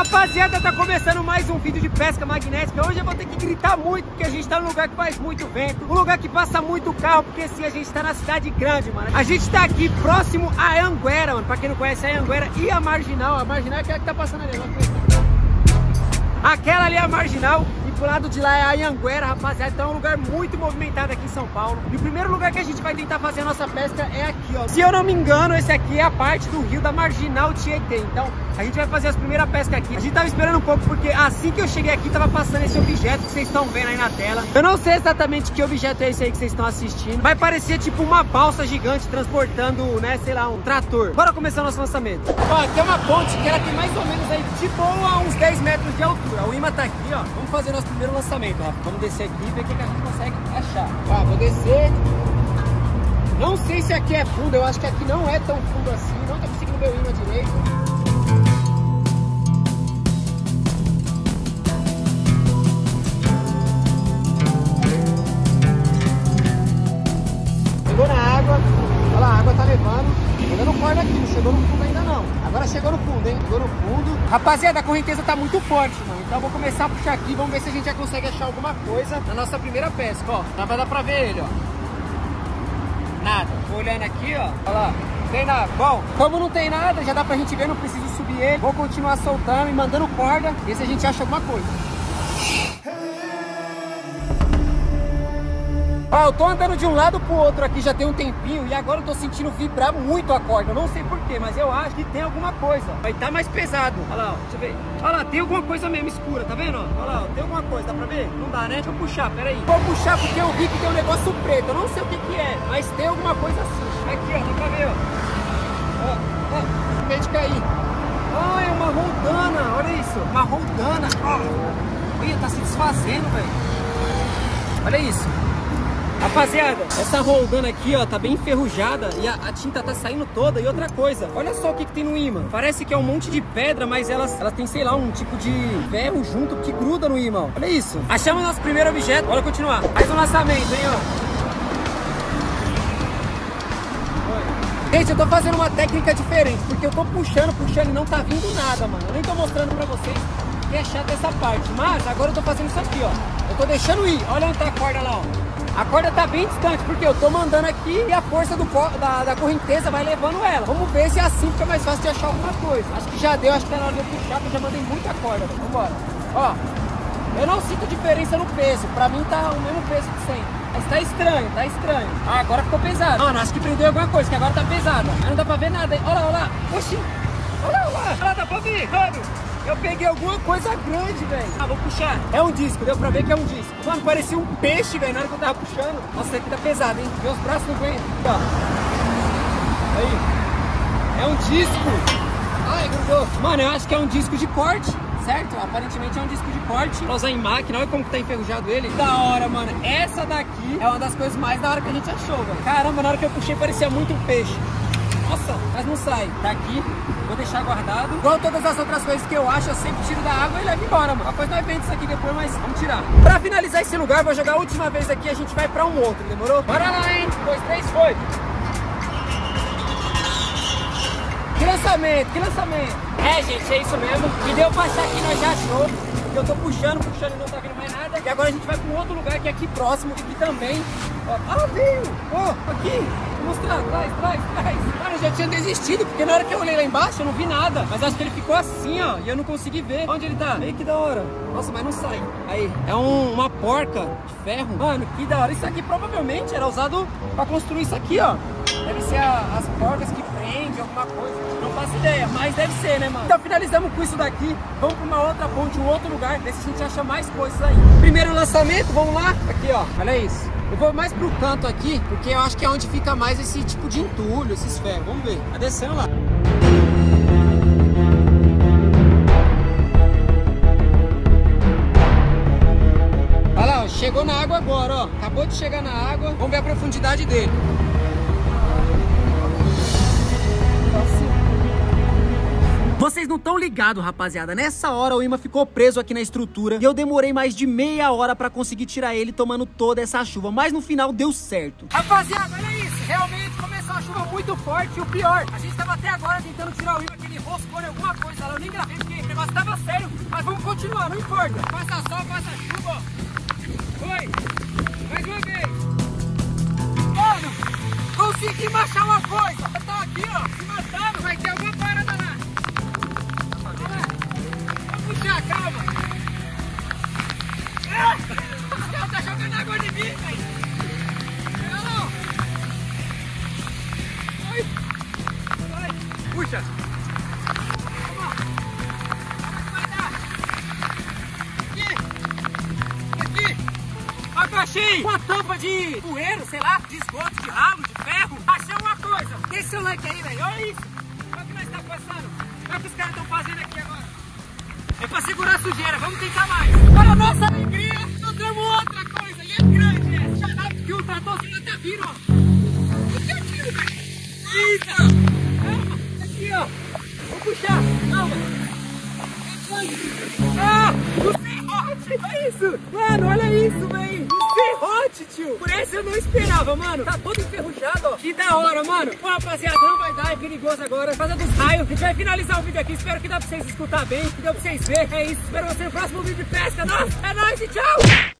rapaziada, tá começando mais um vídeo de pesca magnética. Hoje eu vou ter que gritar muito, porque a gente tá num lugar que faz muito vento Um lugar que passa muito carro, porque sim, a gente tá na cidade grande, mano. A gente tá aqui próximo a Anguera, mano. Pra quem não conhece a Anguera e a Marginal. A Marginal é aquela que tá passando ali, Aquela ali é a Marginal pro lado de lá é a Anhanguera, rapaziada. Então é um lugar muito movimentado aqui em São Paulo. E o primeiro lugar que a gente vai tentar fazer a nossa pesca é aqui, ó. Se eu não me engano, esse aqui é a parte do rio da Marginal Tietê. Então a gente vai fazer as primeiras pescas aqui. A gente tava esperando um pouco, porque assim que eu cheguei aqui, tava passando esse objeto que vocês estão vendo aí na tela. Eu não sei exatamente que objeto é esse aí que vocês estão assistindo. Vai parecer tipo uma balsa gigante transportando, né, sei lá, um trator. Bora começar nosso lançamento. Ó, aqui é uma ponte que ela tem mais ou menos aí de boa uns 10 metros de altura. O imã tá aqui, ó. Vamos fazer nosso primeiro lançamento, Rafa. Vamos descer aqui e ver o que, que a gente consegue achar. Ó, vou descer. Não sei se aqui é fundo, eu acho que aqui não é tão fundo assim. Não tô conseguindo ver o imã direito. Corda aqui, não chegou no fundo ainda não. Agora chegou no fundo, hein? Chegou no fundo. Rapaziada, a correnteza tá muito forte, mano. Então eu vou começar a puxar aqui, vamos ver se a gente já consegue achar alguma coisa na nossa primeira pesca, ó. Já vai dar pra ver ele, ó. Nada. Tô olhando aqui, ó. Olha lá. Tem nada. Bom, como não tem nada, já dá pra gente ver, não preciso subir ele. Vou continuar soltando e mandando corda, ver se a gente acha alguma coisa. Ó, eu tô andando de um lado pro outro aqui já tem um tempinho e agora eu tô sentindo vibrar muito a corda. Eu não sei porquê, mas eu acho que tem alguma coisa. Vai tá mais pesado. Olha lá, ó, deixa eu ver. Olha lá, tem alguma coisa mesmo escura, tá vendo? Olha lá, ó, tem alguma coisa, dá pra ver? Não dá, né? Deixa eu puxar, pera aí. Vou puxar porque eu vi que tem um negócio preto. Eu não sei o que que é, mas tem alguma coisa assim. Aqui, ó, dá pra ver, ó. Ó, ó, de cair. Ah, é uma roldana, olha isso. Uma roldana. Ó. Tá se desfazendo, velho. Olha isso. Rapaziada, essa roldana aqui, ó, tá bem enferrujada e a, a, tinta tá saindo toda. E outra coisa, olha só o que, que tem no imã. Parece que é um monte de pedra, mas elas, elas têm, sei lá, um tipo de ferro junto que gruda no imã. Olha isso. Achamos nosso primeiro objeto. Bora continuar. Faz um lançamento, hein, ó. Gente, eu tô fazendo uma técnica diferente, porque eu tô puxando, puxando e não tá vindo nada, mano. Eu nem tô mostrando pra vocês que é chato essa parte. Mas agora eu tô fazendo isso aqui, ó. Eu tô deixando ir. Olha onde tá a corda lá, ó. A corda tá bem distante, porque eu tô mandando aqui e a força do, da, da correnteza vai levando ela. Vamos ver se é assim fica mais fácil de achar alguma coisa. Acho que já deu, acho que é na hora de eu puxar, porque eu já mandei muita corda. Vambora. Ó, eu não sinto diferença no peso. Pra mim tá o mesmo peso de sempre. Mas tá estranho, tá estranho. Ah, agora ficou pesado. Mano, acho que prendeu alguma coisa, que agora tá pesado. Mas não dá pra ver nada. Olha lá, olha lá. Oxi. Pra ver. Mano. Eu peguei alguma coisa grande, velho. Ah, vou puxar. É um disco, deu pra ver que é um disco. Mano, parecia um peixe, velho, na hora que eu tava puxando. Nossa, aqui tá pesado, hein? Meus braços não aguentam. Ó. Aí. É um disco. Ai, grudou. Mano, eu acho que é um disco de corte certo? Aparentemente é um disco de corte pra usar em máquina, olha como que tá enferrujado ele. Da hora, mano. Essa daqui é uma das coisas mais da hora que a gente achou, velho. Caramba, na hora que eu puxei parecia muito um peixe. Nossa, mas não sai. Tá aqui, vou deixar guardado. Igual todas as outras coisas que eu acho, eu sempre tiro da água e levo embora, mano. Depois nós vemos isso aqui depois, mas vamos tirar. Pra finalizar esse lugar, vou jogar a última vez aqui, a gente vai pra um outro, demorou? Bora lá, hein? Dois, três, foi! Que lançamento, que lançamento! É, gente, é isso mesmo. E deu pra achar que nós já achou. Eu tô puxando, puxando e não tá vindo mais nada. E agora a gente vai pra um outro lugar que é aqui próximo e que também... Ó, ah, veio! Ó, oh, aqui! Mostrar, traz, traz, traz. Mano, eu já tinha desistido, porque na hora que eu olhei lá embaixo eu não vi nada. Mas acho que ele ficou assim, ó, e eu não consegui ver. Onde ele tá? Aí que da hora. Nossa, mas não sai. Aí, é um, uma porca de ferro. Mano, que da hora. Isso aqui provavelmente era usado pra construir isso aqui, ó. As porcas que prendem alguma coisa. Não faço ideia, mas deve ser, né, mano? Então finalizamos com isso daqui. Vamos pra uma outra ponte, um outro lugar. Ver se a gente acha mais coisas aí. Primeiro lançamento, vamos lá. Aqui, ó. Olha isso. Eu vou mais pro canto aqui, porque eu acho que é onde fica mais esse tipo de entulho, esses ferros. Vamos ver. Tá descendo lá. Olha lá, chegou na água agora, ó. Acabou de chegar na água. Vamos ver a profundidade dele. Vocês não estão ligados, rapaziada. Nessa hora o imã ficou preso aqui na estrutura e eu demorei mais de meia hora pra conseguir tirar ele tomando toda essa chuva. Mas no final deu certo. Rapaziada, olha isso. Realmente começou a chuva muito forte e o pior, a gente tava até agora tentando tirar o imã que ele roscou em alguma coisa lá. Eu nem gravei porque o negócio tava certo continuar, não importa. Passa sol, passa chuva. Foi. Mais uma vez. Mano, consegui achar uma coisa. Puxa. Vai. Aqui. Aqui. Agachei uma tampa de poeiro, sei lá, de esgoto, de ralo, de ferro. Achei uma coisa. Esse seu like aí, velho. Olha isso. Olha o que nós tá passando. Olha o que os caras estão fazendo aqui agora. É pra segurar a sujeira. Vamos tentar mais. Para nossa alegria, encontramos outra coisa. E é grande, dá que o tratorzinho tá vindo, ó. Aqui, aqui, velho. Eita. Calma. Aqui, ó. Vou puxar. Calma. Ah, o serrote! Olha isso! Mano, olha isso, velho! O serrote, tio! Por essa eu não esperava, mano! Tá todo enferrujado, ó! Que da hora, mano! Bom, rapaziada, não vai dar, é perigoso agora. Fazendo dos raios. A gente vai finalizar o vídeo aqui. Espero que dá pra vocês escutar bem, que dá pra vocês verem. É isso. Espero você no próximo vídeo de pesca. Nossa, é nóis e tchau!